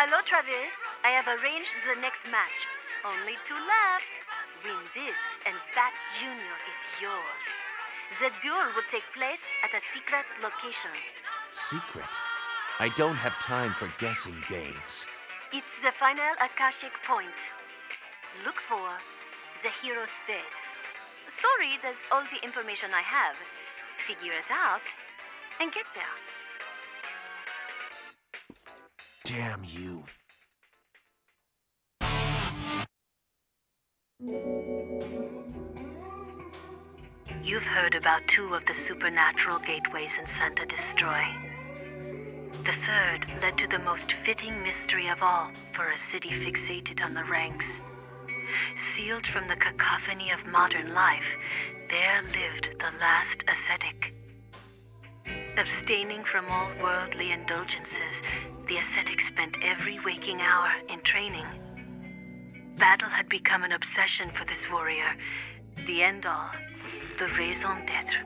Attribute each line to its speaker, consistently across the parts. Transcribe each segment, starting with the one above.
Speaker 1: Hello, Travis. I have arranged the next match. Only two left. Win this, and Batt Junior is yours. The duel will take place at a secret location.
Speaker 2: Secret? I don't have time for guessing games.
Speaker 1: It's the final Akashic point. Look for the hero's face. Sorry, that's all the information I have. Figure it out and get there.
Speaker 2: Damn you.
Speaker 1: You've heard about two of the supernatural gateways in Santa Destroy. The third led to the most fitting mystery of all for a city fixated on the ranks. Sealed from the cacophony of modern life, there lived the last ascetic. Abstaining from all worldly indulgences, the ascetic spent every waking hour in training. Battle had become an obsession for this warrior, the end all, the raison d'etre.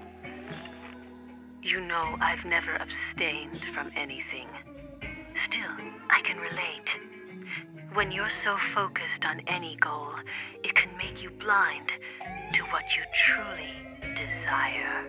Speaker 1: You know I've never abstained from anything. Still, I can relate. When you're so focused on any goal, it can make you blind to what you truly desire.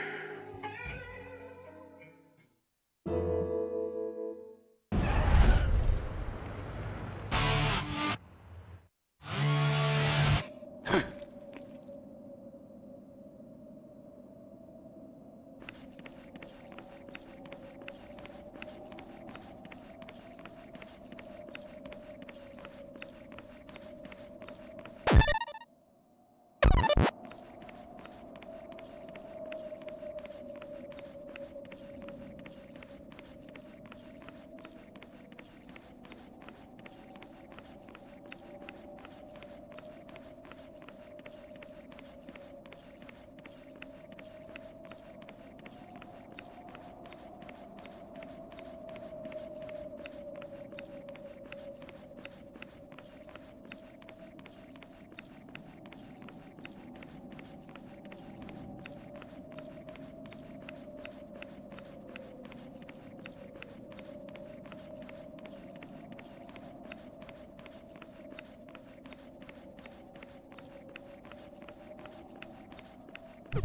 Speaker 3: Hey,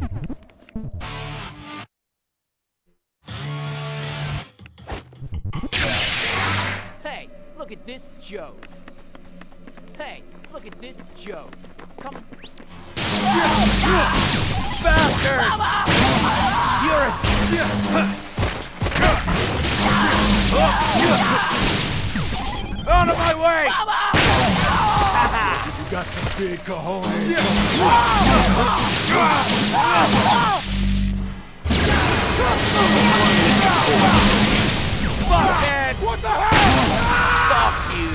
Speaker 3: look at this joke. Hey, look at this joke. Come.
Speaker 4: Bastard! You're a Out of my way!
Speaker 5: Got some big cojones.
Speaker 4: Fuckhead! What the hell? Fuck you!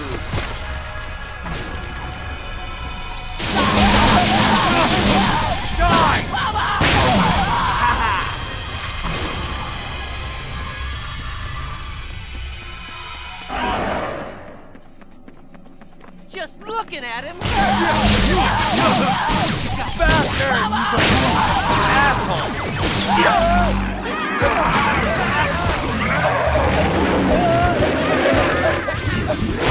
Speaker 4: Die!
Speaker 3: Just looking at him.
Speaker 4: Bastard!
Speaker 3: Hey,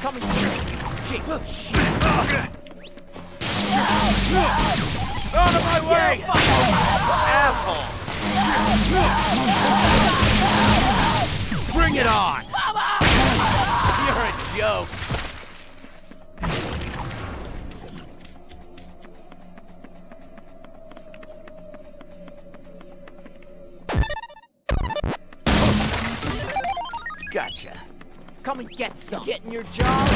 Speaker 3: Coming. Shit. Shit.
Speaker 4: Out of my way! Asshole!
Speaker 2: Bring it on! You're a joke!
Speaker 3: Some. Your job?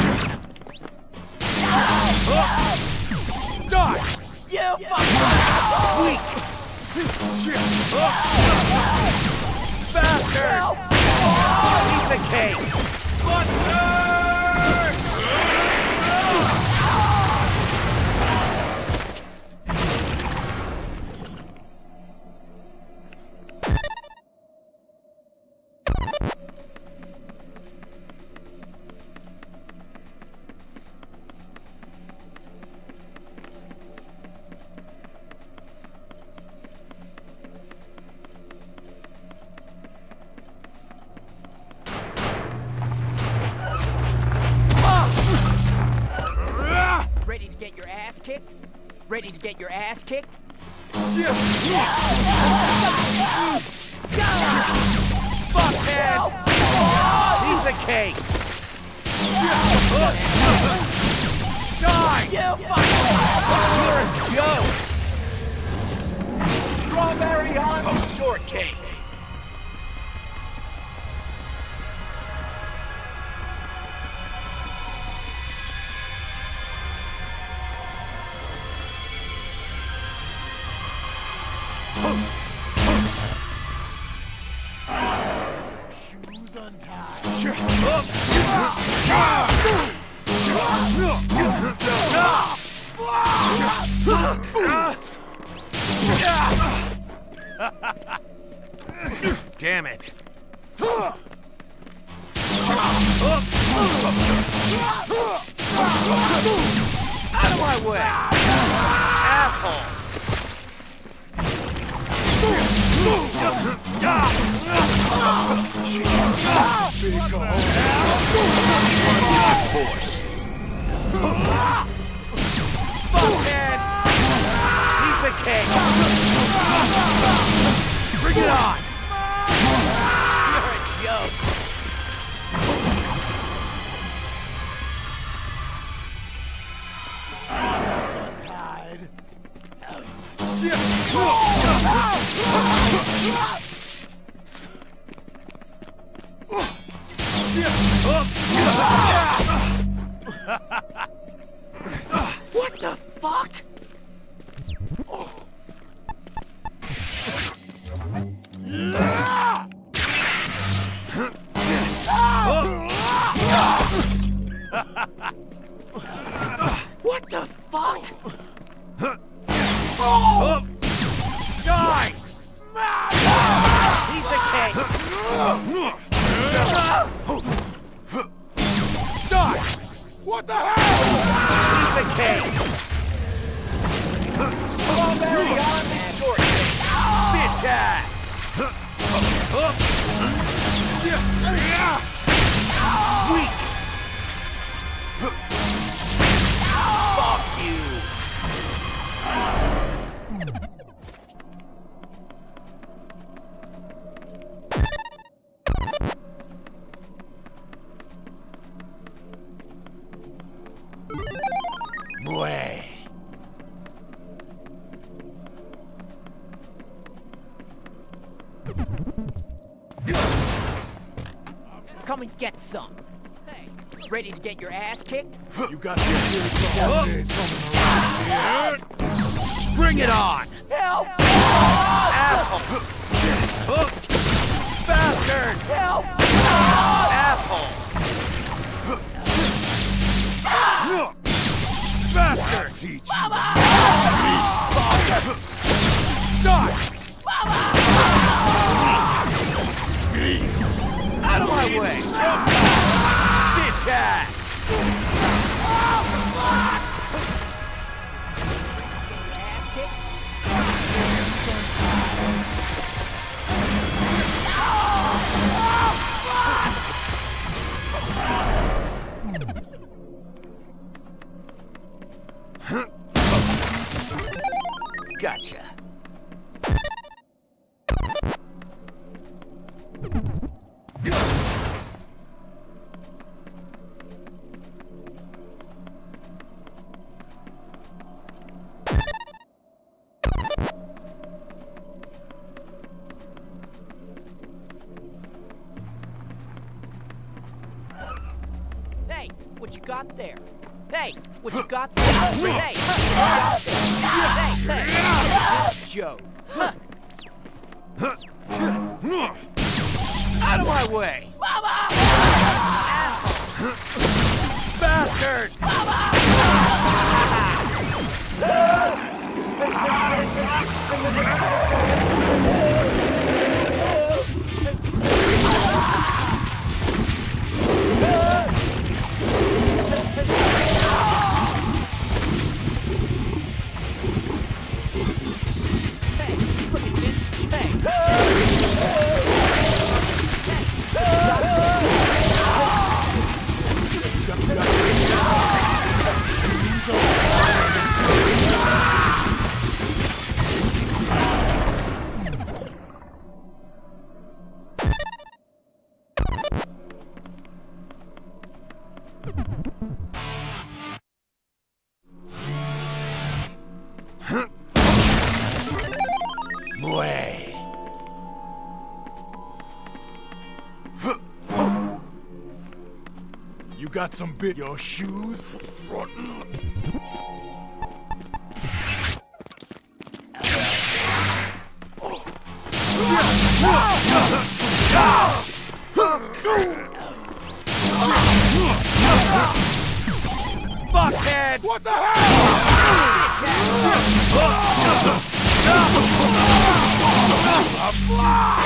Speaker 2: Die!
Speaker 3: You fuck!
Speaker 2: Weak! Bastard! Piece of cake!
Speaker 3: Ready
Speaker 2: cake! Die! You're a joke! Strawberry on shortcake! Damn it! Out of my way! Asshole! It on! What the fuck? Die! Piece of cake! Die!
Speaker 5: What the hell?
Speaker 2: Piece of cake! Strawberry on
Speaker 3: Come and get some. Hey, ready to get your ass kicked?
Speaker 5: You got cojones here.
Speaker 2: Bring it on!
Speaker 3: Help!
Speaker 2: Asshole! Bastard!
Speaker 3: Help!
Speaker 2: Asshole! Bastard!
Speaker 5: Teach
Speaker 2: Die! Out of my way!
Speaker 3: Kicked?
Speaker 2: Gotcha.
Speaker 3: Grenade! got
Speaker 5: some bit. Your shoes rotten.
Speaker 2: Fuckhead!
Speaker 5: What the hell?
Speaker 2: A
Speaker 3: fly!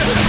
Speaker 3: Yeah.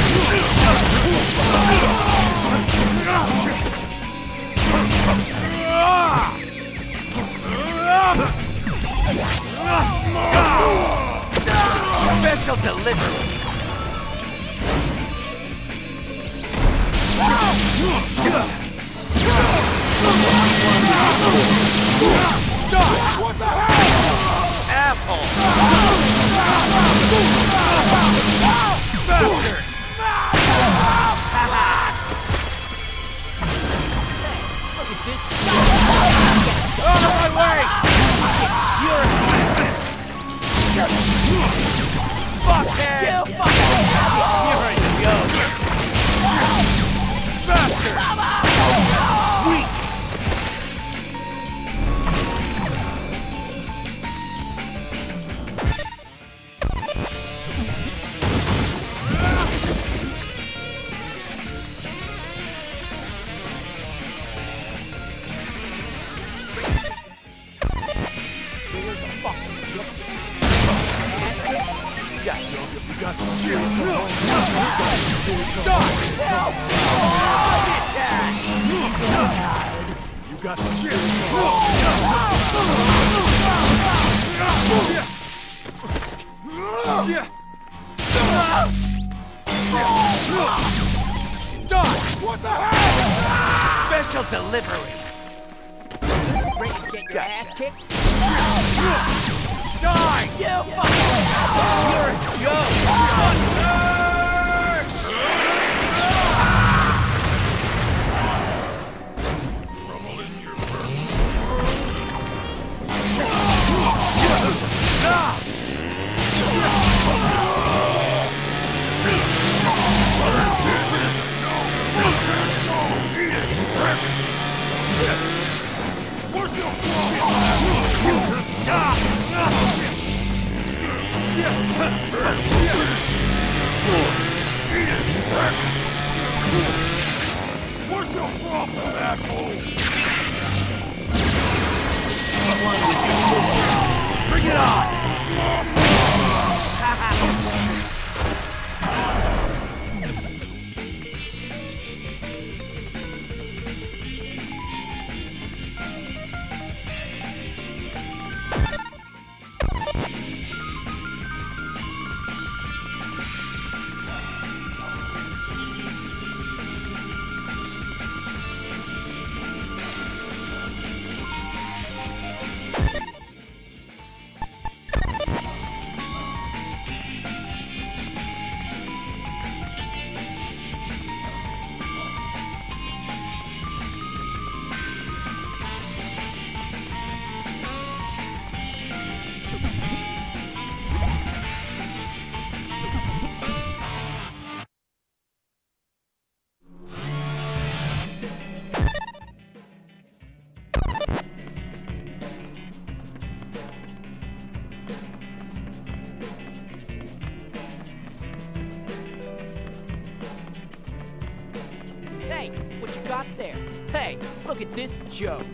Speaker 3: Look at this joke.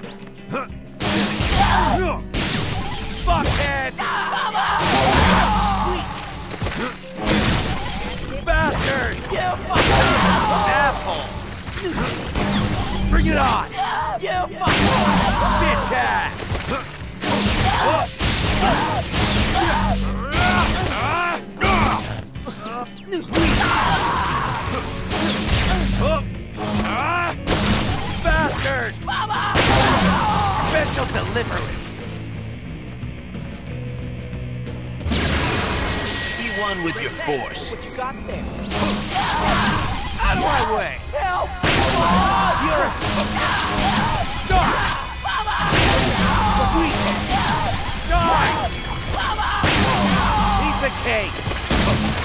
Speaker 2: Fuckhead! Bastard!
Speaker 3: You
Speaker 2: Asshole! Bring it on!
Speaker 3: You
Speaker 2: Bitch ass! Bastard! Special delivery!
Speaker 6: Be one with your force.
Speaker 3: what you got there?
Speaker 2: Out of my way!
Speaker 3: Help!
Speaker 2: You're dark! Weak! Die! Piece of cake!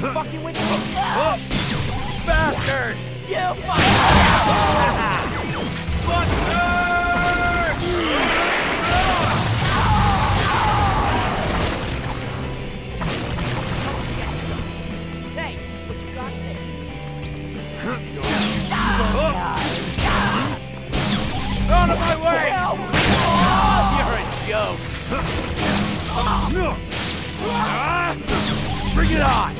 Speaker 3: Fucking with me.
Speaker 2: Oh, bastard!
Speaker 3: You fucking Hey, what you got?
Speaker 2: Out of my way! You're a joke! Bring it on!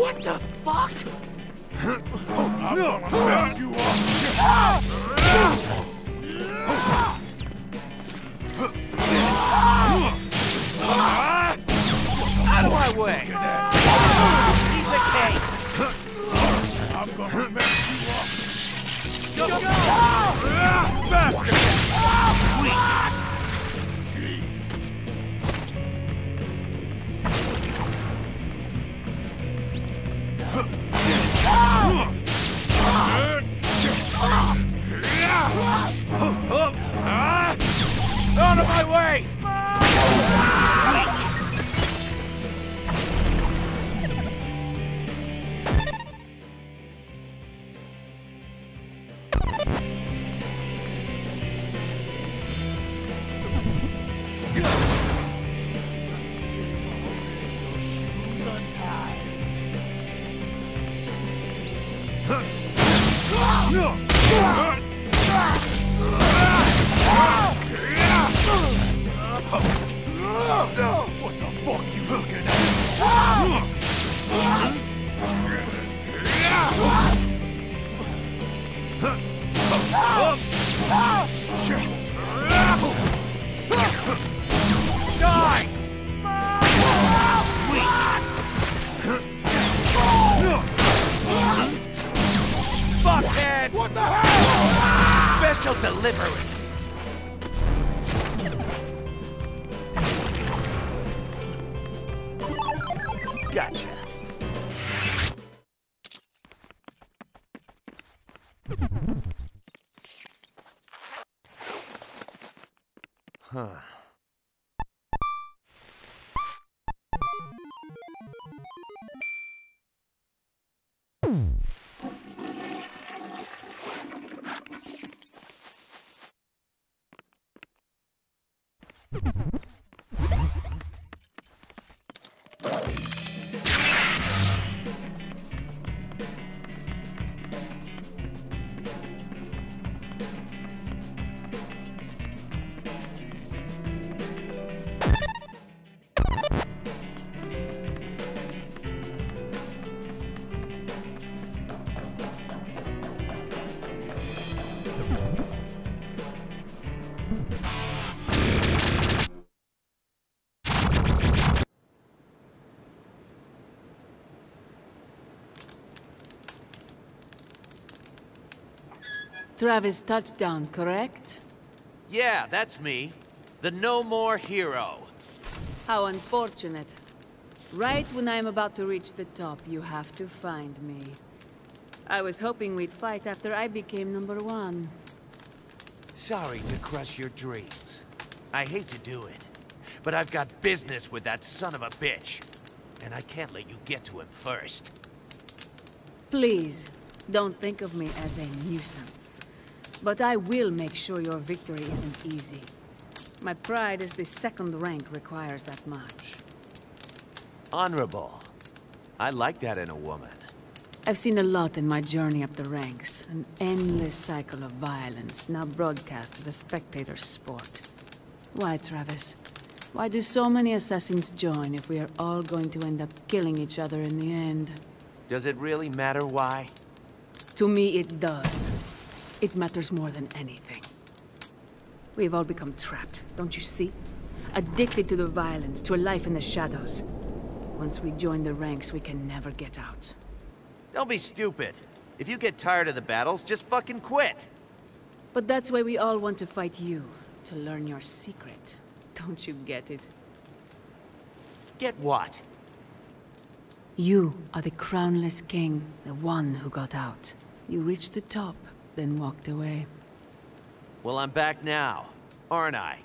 Speaker 2: What the fuck?
Speaker 4: I'm gonna mess you up.
Speaker 2: Out of my way! Piece of cake!
Speaker 4: I'm gonna mess you up.
Speaker 2: Go, go! go. Bastard! Out Special delivery! Gotcha.
Speaker 7: Travis Touchdown, correct?
Speaker 2: Yeah, that's me. The No More Hero.
Speaker 7: How unfortunate. Right when I'm about to reach the top, you have to find me. I was hoping we'd fight after I became number one.
Speaker 2: Sorry to crush your dreams. I hate to do it, but I've got business with that son of a bitch. And I can't let you get to him first.
Speaker 7: Please, don't think of me as a nuisance. But I will make sure your victory isn't easy. My pride as the second rank requires that much.
Speaker 2: Honorable. I like that in a woman.
Speaker 7: I've seen a lot in my journey up the ranks. An endless cycle of violence, now broadcast as a spectator sport. Why, Travis? Why do so many assassins join if we are all going to end up killing each other in the end?
Speaker 2: Does it really matter why?
Speaker 7: To me, it does. It matters more than anything. We've all become trapped, don't you see? Addicted to the violence, to a life in the shadows. Once we join the ranks, we can never get out.
Speaker 2: Don't be stupid. If you get tired of the battles, just fucking quit.
Speaker 7: But that's why we all want to fight you, to learn your secret. Don't you get it?
Speaker 2: Get what?
Speaker 7: You are the crownless king, the one who got out. You reached the top, then walked away.
Speaker 2: Well, I'm back now, aren't I?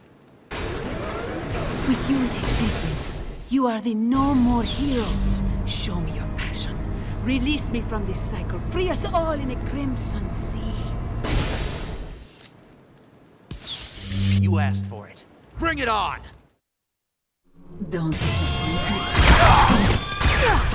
Speaker 7: With you it is different. You are the no more hero. Show me your passion. Release me from this cycle. Free us all in a crimson sea.
Speaker 2: You asked for it. Bring it on!
Speaker 7: Don't disappoint me. Ah!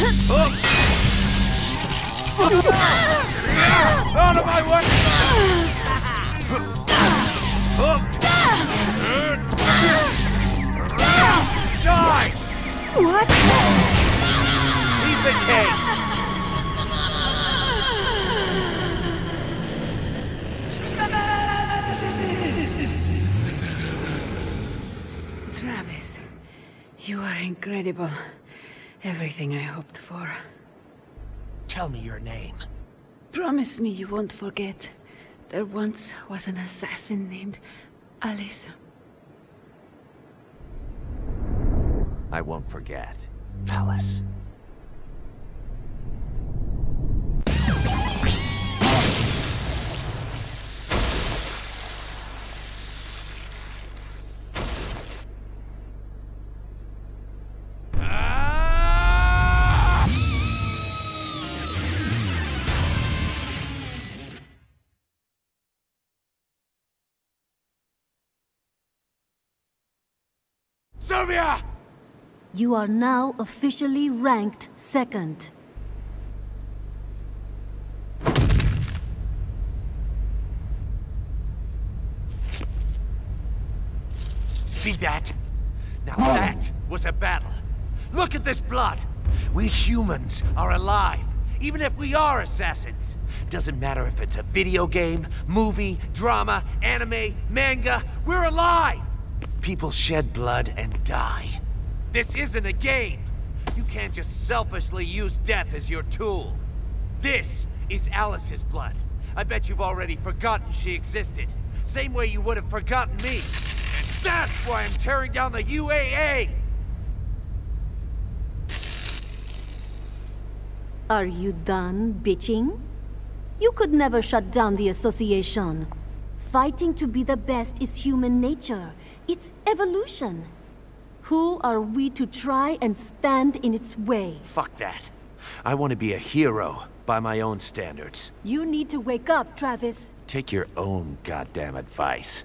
Speaker 2: Out of my way! Die!
Speaker 8: What?
Speaker 2: Piece of cake!
Speaker 7: Travis, you are incredible. Everything I hoped for.
Speaker 2: Tell me your name.
Speaker 7: Promise me you won't forget. There once was an assassin named Alice.
Speaker 2: I won't forget. Alice. Sylvia!
Speaker 1: You are now officially ranked second.
Speaker 2: See that? Now that was a battle. Look at this blood. We humans are alive, even if we are assassins. Doesn't matter if it's a video game, movie, drama, anime, manga, we're alive! People shed blood and die. This isn't a game. You can't just selfishly use death as your tool. This is Alice's blood. I bet you've already forgotten she existed. Same way you would have forgotten me. And that's why I'm tearing down the UAA!
Speaker 1: Are you done bitching? You could never shut down the association. Fighting to be the best is human nature. It's evolution. Who are we to try and stand in its way?
Speaker 2: Fuck that. I want to be a hero by my own standards.
Speaker 1: You need to wake up, Travis.
Speaker 2: Take your own goddamn advice.